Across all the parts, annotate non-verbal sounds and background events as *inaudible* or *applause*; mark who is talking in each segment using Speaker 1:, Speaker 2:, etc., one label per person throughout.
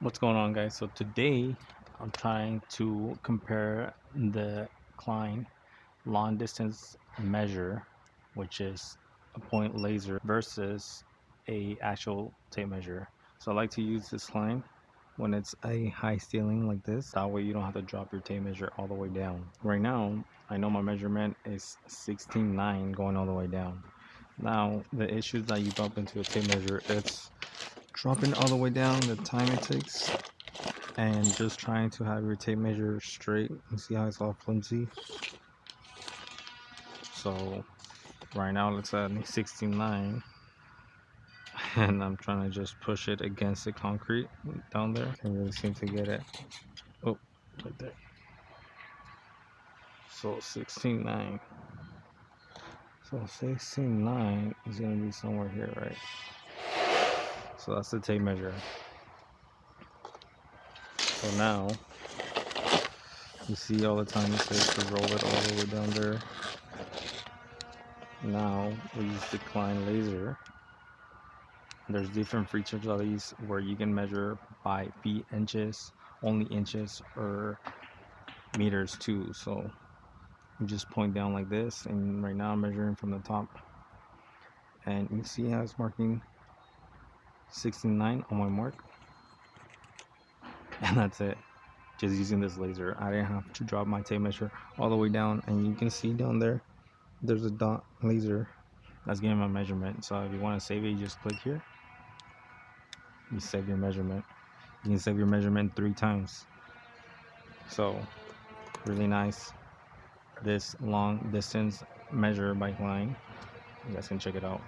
Speaker 1: What's going on guys? So today I'm trying to compare the Klein long distance measure which is a point laser versus a actual tape measure. So I like to use this line when it's a high ceiling like this. That way you don't have to drop your tape measure all the way down. Right now I know my measurement is 16.9 going all the way down. Now the issues that you bump into a tape measure it's dropping all the way down the time it takes and just trying to have your tape measure straight and see how it's all flimsy. So right now it's at *laughs* 69 *laughs* and I'm trying to just push it against the concrete down there. Can't really seem to get it. Oh right there. So 16.9 so 16.9 is gonna be somewhere here right so that's the tape measure. So now, you see all the time it says to roll it all the way down there. Now, we use the Klein laser. There's different features of these where you can measure by feet, inches, only inches, or meters too. So you just point down like this, and right now I'm measuring from the top. And you see how it's marking 69 on my mark. *laughs* And that's it. Just using this laser. I didn't have to drop my tape measure all the way down. And you can see down there there's a dot laser that's giving my measurement. So if you want to save it you just click here. You save your measurement. You can save your measurement three times. So really nice. This long distance measure by Klein. You guys can check it out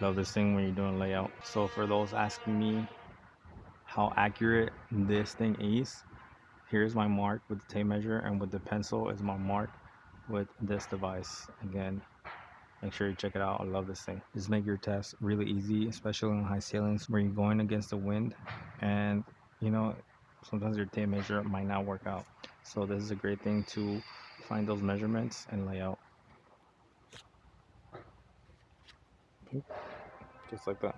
Speaker 1: love this thing when you're doing layout. So for those asking me how accurate this thing is here's my mark with the tape measure and with the pencil is my mark with this device. Again make sure you check it out. I love this thing. Just make your test really easy especially on high ceilings where you're going against the wind. And you know sometimes your tape measure might not work out. So this is a great thing to find those measurements and layout Just like that.